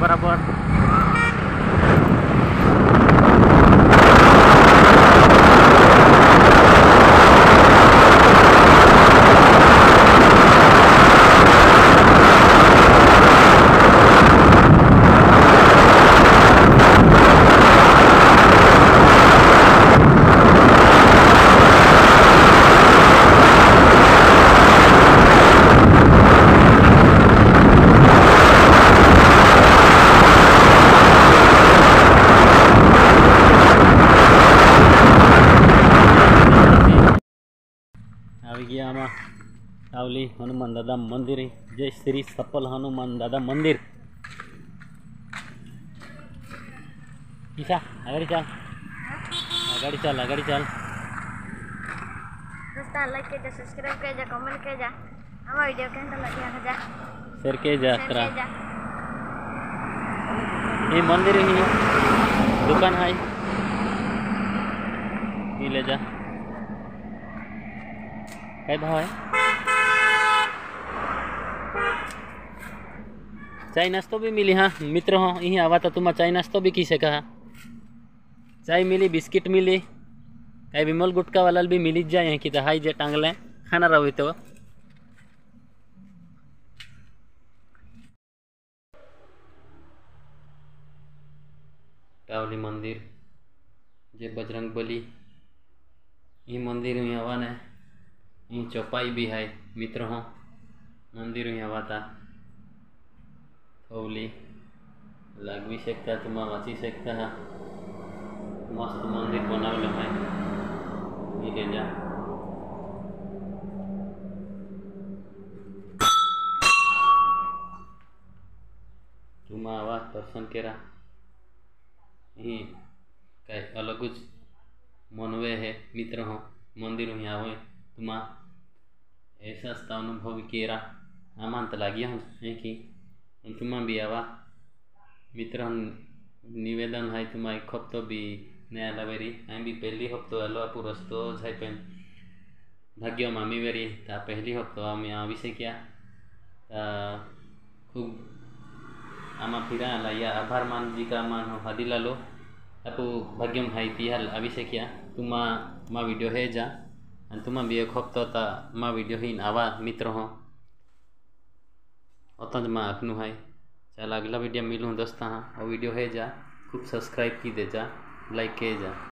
भी है આમાં સાવલી હનુમાન દાદા મંદિર જય શ્રી સફલ હનુમાન દાદા મંદિર ઈશા આગળ ચાલ આગળ ચાલ આગળ ચાલ દોસ્તા લાઈક કરજો સબસ્ક્રાઇબ કરજો કમેન્ટ કરજો આમાં વિડીયો કેમ લાગ્યા હજા સર કે જા શેર ત્રા કરજો ये मंदिर ही है दुकान है ये ले जा भाव आहे चाय नाश्तो भी मिली हाँ मित्र हो यहीं आवा तो तुम्हारा चाय नाश्तो भी किसे कहा चाय मिली बिस्किट मिली काय विमल गुटका वाला भी मिली जाए हैं कि तो हाई जे टांगले खाना रहो तो टावली मंदिर जे बजरंग बली ये मंदिर में हवा ने ये चौपाई भी है, मित्र। हो मंदिर था। थोली लागवी शकता तुम्हा वाची शकता हा। मस्त मंदिर बनवलं मी ले जा। तुम्हा आवा, दर्शन केरा। ही काय अलगच मनवे है, मित्र। हो मंदिर में आवे, तुम्हा ऐसे हस्तानुभविकेरा हम हैं कि तुम्हें भी आवा। मित्र निवेदन है तुम एक हफ्तो भी नया लवेरी। आई भी पहली हफ़्ते अलवा आप रस्तो जाए भाग्य मामी वेरी, ता पहली हफ्तो आम यहाँ किया ता खूब आमा फिरा या आभार मान जी का मान हो, हादी लालो। आप भाग्यम हाई तिहाल अभिषेकिया तुम्हारा वीडियो है जा। तुमा भी एक ता मा वीडियो ही आवा मित्र हो अतंज माँ आखनु है चल अगला वीडियो मिलूँ दोस्ता हाँ और वीडियो है जा खूब सब्सक्राइब की दे जा लाइक के जा